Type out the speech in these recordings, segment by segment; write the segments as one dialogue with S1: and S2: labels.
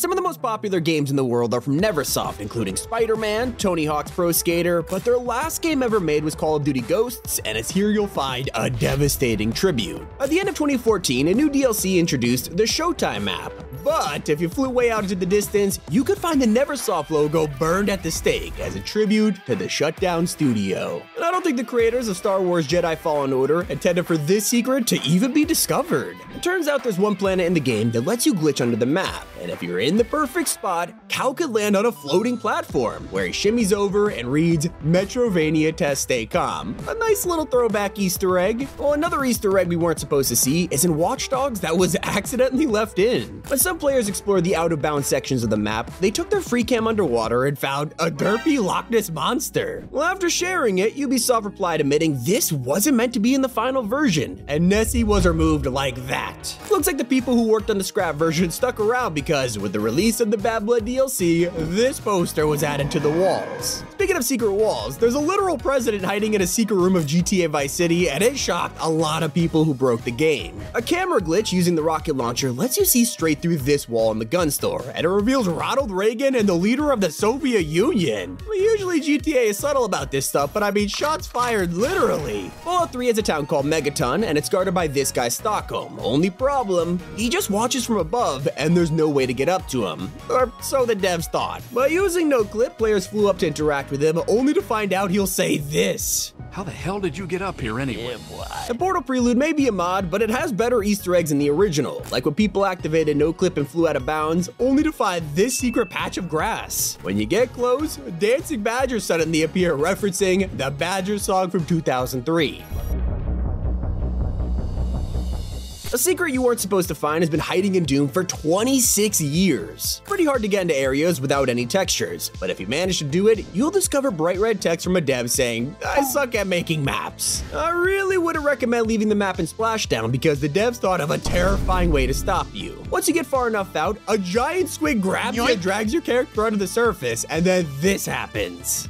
S1: Some of the most popular games in the world are from Neversoft, including Spider-Man, Tony Hawk's Pro Skater, but their last game ever made was Call of Duty Ghosts, and it's here you'll find a devastating tribute. At the end of 2014, a new DLC introduced the Showtime map, but if you flew way out into the distance, you could find the Neversoft logo burned at the stake as a tribute to the shutdown studio. And I don't think the creators of Star Wars Jedi Fallen Order intended for this secret to even be discovered. It turns out there's one planet in the game that lets you glitch under the map, and if you're in the perfect spot, Cal could land on a floating platform where he shimmies over and reads Metroidvania Test Stay. A nice little throwback Easter egg. Well, another Easter egg we weren't supposed to see is in Watch Dogs that was accidentally left in. When some players explored the out of bounds sections of the map, they took their free cam underwater and found a derpy Loch Ness monster. Well, after sharing it, Ubisoft replied admitting this wasn't meant to be in the final version, and Nessie was removed like that. Looks like the people who worked on the scrap version stuck around because with the release of the Bad Blood DLC, this poster was added to the walls. Speaking of secret walls, there's a literal president hiding in a secret room of GTA Vice City, and it shocked a lot of people who broke the game. A camera glitch using the rocket launcher lets you see straight through this wall in the gun store, and it reveals Ronald Reagan and the leader of the Soviet Union. Well, usually GTA is subtle about this stuff, but I mean shots fired literally. Fallout 3 has a town called Megaton, and it's guarded by this guy Stockholm. Only problem, he just watches from above, and there's no way to get up to him. Or so the devs thought. By using NoClip, players flew up to interact with him, only to find out he'll say this.
S2: How the hell did you get up here anyway?
S1: The Portal Prelude may be a mod, but it has better Easter eggs than the original, like when people activated NoClip and flew out of bounds, only to find this secret patch of grass. When you get close, dancing badgers suddenly appear, referencing the Badger song from 2003. A secret you weren't supposed to find has been hiding in Doom for 26 years. Pretty hard to get into areas without any textures, but if you manage to do it, you'll discover bright red text from a dev saying, I suck at making maps. I really wouldn't recommend leaving the map in Splashdown because the devs thought of a terrifying way to stop you. Once you get far enough out, a giant squid grabs you and drags your character onto the surface, and then this happens.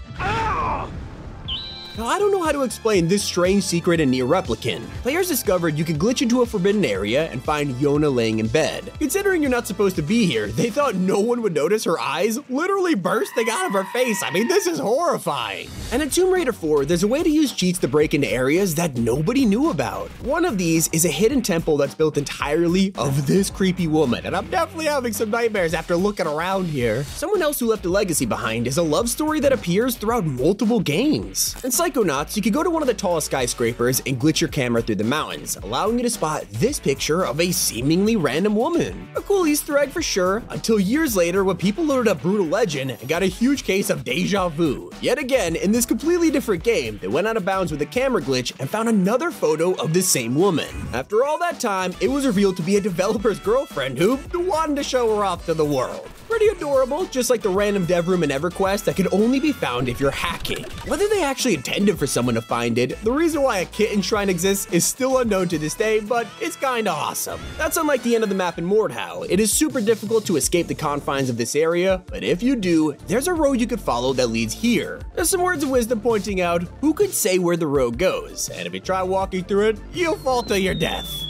S1: I don't know how to explain this strange secret in NieR Replicant. Players discovered you could glitch into a forbidden area and find Yonah laying in bed. Considering you're not supposed to be here, they thought no one would notice her eyes literally bursting out of her face. I mean, this is horrifying. And in Tomb Raider 4, there's a way to use cheats to break into areas that nobody knew about. One of these is a hidden temple that's built entirely of this creepy woman, and I'm definitely having some nightmares after looking around here. Someone else who left a legacy behind is a love story that appears throughout multiple games. In Psychonauts, you could go to one of the tallest skyscrapers and glitch your camera through the mountains, allowing you to spot this picture of a seemingly random woman. A cool Easter egg for sure, until years later when people loaded up Brutal Legend and got a huge case of deja vu. Yet again, in this completely different game, they went out of bounds with a camera glitch and found another photo of the same woman. After all that time, it was revealed to be a developer's girlfriend who wanted to show her off to the world. Pretty adorable, just like the random dev room in EverQuest that could only be found if you're hacking. Whether they actually intended for someone to find it, the reason why a kitten shrine exists is still unknown to this day, but it's kinda awesome. That's unlike the end of the map in Mordhau. It is super difficult to escape the confines of this area, but if you do, there's a road you could follow that leads here. There's some words of wisdom pointing out who could say where the road goes, and if you try walking through it, you'll fall to your death.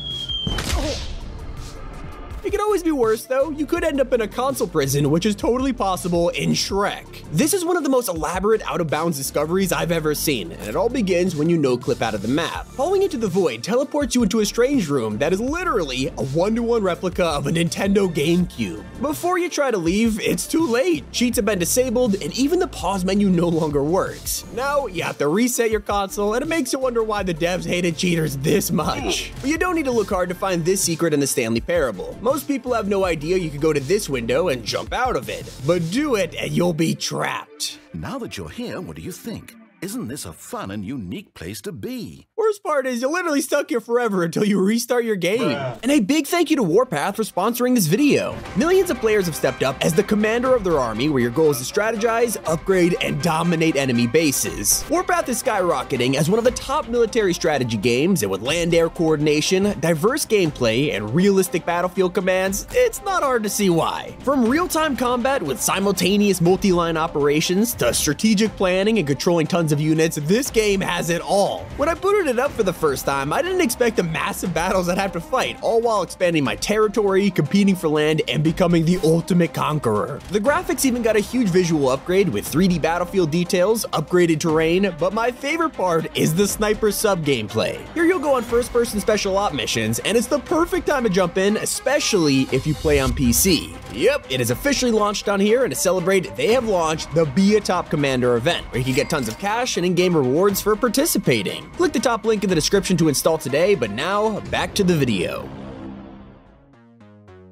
S1: It could always be worse though. You could end up in a console prison, which is totally possible in Shrek. This is one of the most elaborate out of bounds discoveries I've ever seen, and it all begins when you no clip out of the map. Falling into the void teleports you into a strange room that is literally a one-to-one replica of a Nintendo GameCube. Before you try to leave, it's too late. Cheats have been disabled, and even the pause menu no longer works. Now you have to reset your console, and it makes you wonder why the devs hated cheaters this much. But you don't need to look hard to find this secret in the Stanley Parable. Most people have no idea you could go to this window and jump out of it, but do it and you'll be trapped.
S2: Now that you're here, what do you think? Isn't this a fun and unique place to be?
S1: Worst part is you're literally stuck here forever until you restart your game. And a big thank you to Warpath for sponsoring this video. Millions of players have stepped up as the commander of their army where your goal is to strategize, upgrade, and dominate enemy bases. Warpath is skyrocketing as one of the top military strategy games and with land-air coordination, diverse gameplay, and realistic battlefield commands, it's not hard to see why. From real-time combat with simultaneous multi-line operations to strategic planning and controlling tons of units, this game has it all. When I booted it up for the first time, I didn't expect the massive battles I'd have to fight, all while expanding my territory, competing for land, and becoming the ultimate conqueror. The graphics even got a huge visual upgrade with 3D battlefield details, upgraded terrain, but my favorite part is the sniper sub gameplay. Here you'll go on first person special op missions, and it's the perfect time to jump in, especially if you play on PC. Yep, it is officially launched on here, and to celebrate, they have launched the Be a Top Commander event, where you can get tons of cash and in-game rewards for participating. Click the top link in the description to install today, but now, back to the video.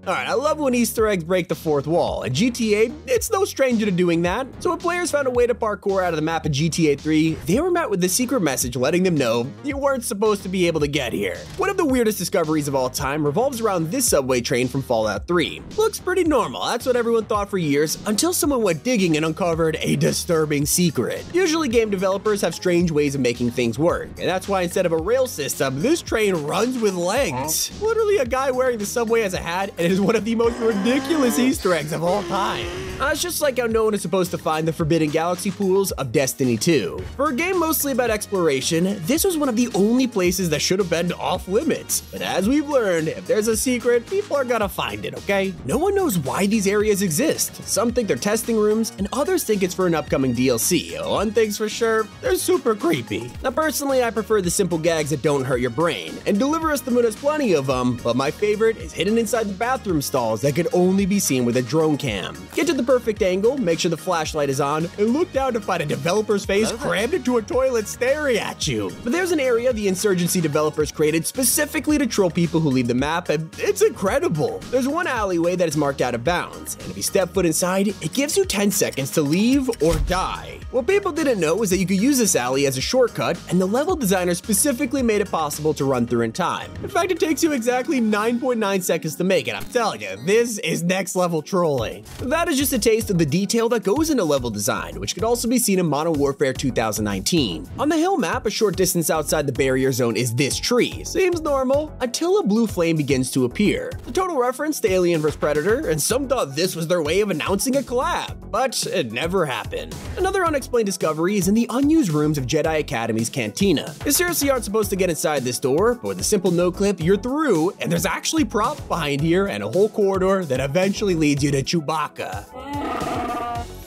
S1: Alright, I love when Easter eggs break the fourth wall. At GTA, it's no stranger to doing that. So when players found a way to parkour out of the map in GTA 3, they were met with the secret message letting them know you weren't supposed to be able to get here. One of the weirdest discoveries of all time revolves around this subway train from Fallout 3. Looks pretty normal, that's what everyone thought for years, until someone went digging and uncovered a disturbing secret. Usually game developers have strange ways of making things work, and that's why instead of a rail system, this train runs with legs. Literally a guy wearing the subway as a hat, and is one of the most ridiculous Easter eggs of all time. Uh, it's just like how no one is supposed to find the Forbidden Galaxy pools of Destiny 2. For a game mostly about exploration, this was one of the only places that should have been off limits. But as we've learned, if there's a secret, people are gonna find it, okay? No one knows why these areas exist. Some think they're testing rooms, and others think it's for an upcoming DLC. One thing's for sure, they're super creepy. Now personally, I prefer the simple gags that don't hurt your brain, and Deliver Us the Moon has plenty of them, but my favorite is hidden inside the bathroom bathroom stalls that could only be seen with a drone cam. Get to the perfect angle, make sure the flashlight is on, and look down to find a developer's face crammed into a toilet staring at you. But there's an area the Insurgency developers created specifically to troll people who leave the map, and it's incredible. There's one alleyway that is marked out of bounds, and if you step foot inside, it gives you 10 seconds to leave or die. What people didn't know is that you could use this alley as a shortcut, and the level designer specifically made it possible to run through in time. In fact, it takes you exactly 9.9 seconds to make it. I'm telling you, this is next level trolling. That is just a taste of the detail that goes into level design, which could also be seen in Modern Warfare 2019. On the hill map, a short distance outside the barrier zone is this tree. Seems normal, until a blue flame begins to appear. The total reference to Alien vs Predator, and some thought this was their way of announcing a collab, but it never happened. Another unexplained discovery is in the unused rooms of Jedi Academy's cantina. You seriously aren't supposed to get inside this door, but with a simple no clip, you're through, and there's actually props behind here and a whole corridor that eventually leads you to Chewbacca.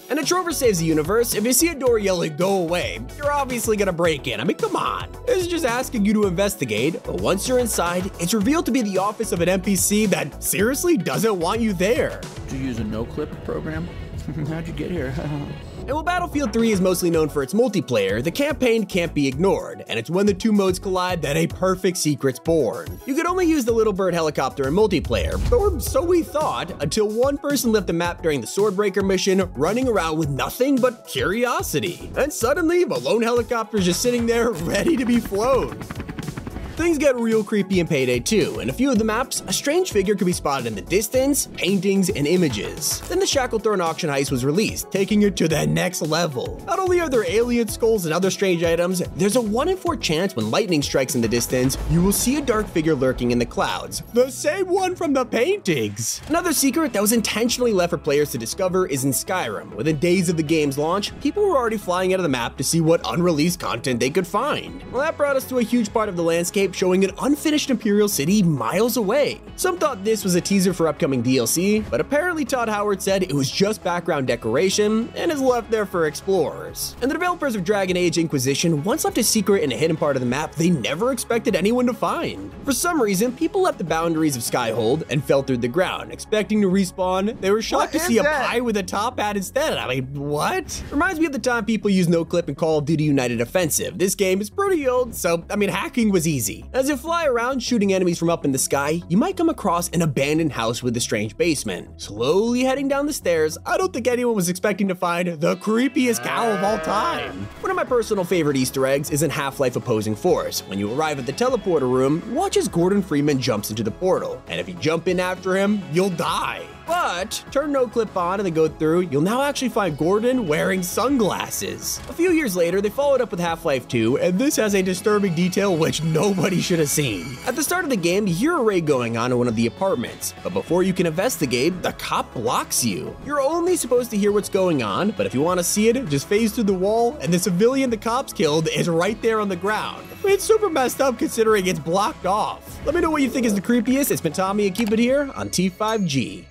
S1: And a Trover saves the universe, if you see a door yelling, go away, you're obviously gonna break in. I mean, come on. This is just asking you to investigate, but once you're inside, it's revealed to be the office of an NPC that seriously doesn't want you there.
S3: Did you use a no-clip program? How'd you get here?
S1: And while Battlefield 3 is mostly known for its multiplayer, the campaign can't be ignored, and it's when the two modes collide that a perfect secret's born. You could only use the Little Bird helicopter in multiplayer, or so we thought, until one person left the map during the Swordbreaker mission, running around with nothing but curiosity. And suddenly, the lone helicopter is just sitting there, ready to be flown. Things get real creepy in Payday 2. In a few of the maps, a strange figure could be spotted in the distance, paintings, and images. Then the Shacklethorne auction heist was released, taking it to the next level. Not only are there alien skulls and other strange items, there's a 1 in 4 chance when lightning strikes in the distance, you will see a dark figure lurking in the clouds. The same one from the paintings! Another secret that was intentionally left for players to discover is in Skyrim. Within days of the game's launch, people were already flying out of the map to see what unreleased content they could find. Well, that brought us to a huge part of the landscape showing an unfinished Imperial city miles away. Some thought this was a teaser for upcoming DLC, but apparently Todd Howard said it was just background decoration and is left there for explorers. And the developers of Dragon Age Inquisition once left a secret in a hidden part of the map they never expected anyone to find. For some reason, people left the boundaries of Skyhold and fell through the ground, expecting to respawn. They were shocked
S4: What
S1: to see
S4: is
S1: a pie with a top hat instead. I mean, what? Reminds me of the time people used no clip in Call of Duty United Offensive. This game is pretty old, so I mean, hacking was easy. As you fly around shooting enemies from up in the sky, you might come across an abandoned house with a strange basement. Slowly heading down the stairs, I don't think anyone was expecting to find the creepiest cow of all time. One of my personal favorite Easter eggs is in Half-Life Opposing Force. When you arrive at the teleporter room, watch as Gordon Freeman jumps into the portal, and if you jump in after him, you'll die. But turn no clip on and then go through, you'll now actually find Gordon wearing sunglasses. A few years later, they followed up with Half-Life 2, and this has a disturbing detail which nobody should have seen. At the start of the game, you hear a raid going on in one of the apartments, but before you can investigate, the cop blocks you. You're only supposed to hear what's going on, but if you want to see it, just phase through the wall, and the civilian the cops killed is right there on the ground. It's super messed up considering it's blocked off. Let me know what you think is the creepiest. It's been Tommy and keep it here on T5G.